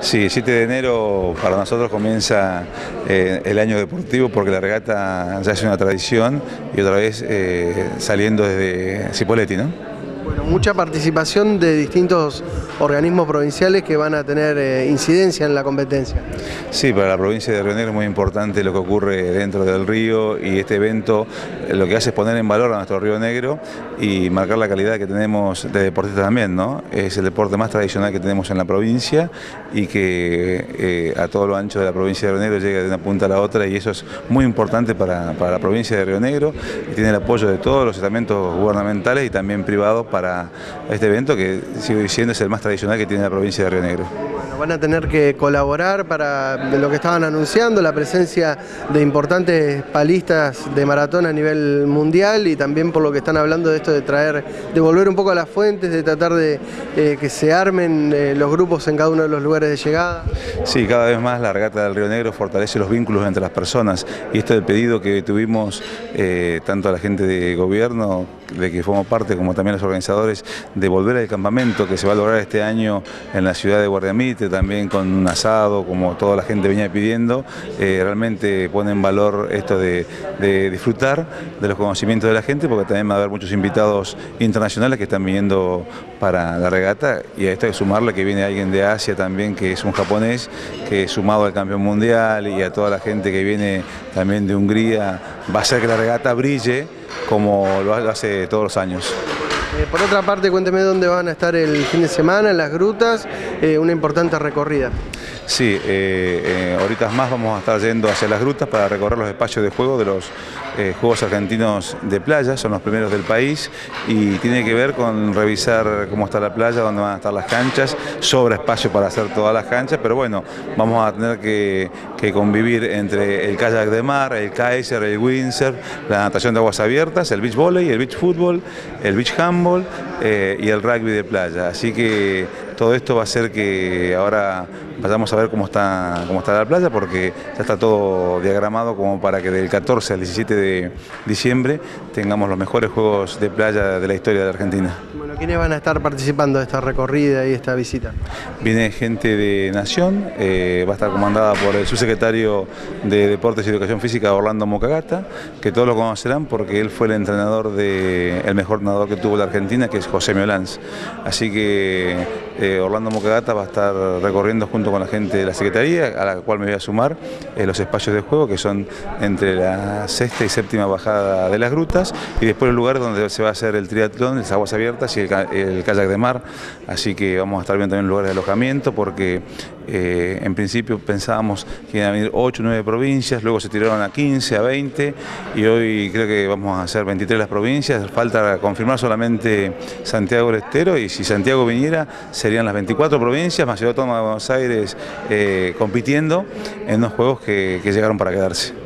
Sí, el 7 de enero para nosotros comienza eh, el año deportivo porque la regata ya es una tradición y otra vez eh, saliendo desde Cipoletti, ¿no? Bueno, mucha participación de distintos organismos provinciales que van a tener eh, incidencia en la competencia. Sí, para la provincia de Río Negro es muy importante lo que ocurre dentro del río y este evento eh, lo que hace es poner en valor a nuestro Río Negro y marcar la calidad que tenemos de deportistas también, ¿no? Es el deporte más tradicional que tenemos en la provincia y que eh, a todo lo ancho de la provincia de Río Negro llega de una punta a la otra y eso es muy importante para, para la provincia de Río Negro tiene el apoyo de todos los estamentos gubernamentales y también privados para este evento que, sigo diciendo, es el más tradicional que tiene la provincia de Río Negro. Bueno, van a tener que colaborar para lo que estaban anunciando, la presencia de importantes palistas de maratón a nivel mundial y también por lo que están hablando de esto de traer, de volver un poco a las fuentes, de tratar de eh, que se armen eh, los grupos en cada uno de los lugares de llegada. Sí, cada vez más la regata del Río Negro fortalece los vínculos entre las personas y esto es el pedido que tuvimos eh, tanto a la gente de gobierno, de que formó parte, como también los organizadores, de volver al campamento que se va a lograr este año en la ciudad de Guardiamite, también con un asado, como toda la gente venía pidiendo, eh, realmente pone en valor esto de, disfrutar de los conocimientos de la gente, porque también va a haber muchos invitados internacionales que están viniendo para la regata, y a esto hay que sumarle que viene alguien de Asia también, que es un japonés, que sumado al campeón mundial y a toda la gente que viene también de Hungría, va a hacer que la regata brille como lo hace todos los años. Eh, por otra parte, cuénteme dónde van a estar el fin de semana, en las grutas, eh, una importante recorrida. Sí, eh, ahorita más vamos a estar yendo hacia las grutas para recorrer los espacios de juego de los Juegos Argentinos de Playa, son los primeros del país y tiene que ver con revisar cómo está la playa, dónde van a estar las canchas, sobra espacio para hacer todas las canchas, pero bueno, vamos a tener que, convivir entre el kayak de mar, el Kaiser, el Windsor, la natación de aguas abiertas, el beach volley, el beach fútbol, el beach handball eh, y el rugby de playa. Así que todo esto va a hacer que ahora vayamos a ver cómo está, cómo está la playa porque ya está todo diagramado como para que del 14 al 17 de diciembre tengamos los mejores juegos de playa de la historia de Argentina. ¿Quiénes van a estar participando de esta recorrida y esta visita? Viene gente de Nación, eh, va a estar comandada por el subsecretario de Deportes y Educación Física Orlando Mocagata, que todos lo conocerán porque él fue el entrenador del el mejor nadador que tuvo la Argentina, que es José Miolanz. Así que eh, Orlando Mocagata va a estar recorriendo junto con la gente de la Secretaría, a la cual me voy a sumar, eh, los espacios de juego que son entre la sexta y séptima bajada de las grutas y después el lugar donde se va a hacer el triatlón, las aguas abiertas y el, kayak de mar. Así que vamos a estar viendo también lugares de alojamiento porque eh, en principio pensábamos que iban a venir 8 o 9 provincias, luego se tiraron a 15, a 20 y hoy creo que vamos a hacer 23 las provincias, falta confirmar solamente Santiago del Estero y si Santiago viniera serían las 24 provincias, más Ciudad Autónoma de Buenos Aires eh, compitiendo en unos juegos que llegaron para quedarse.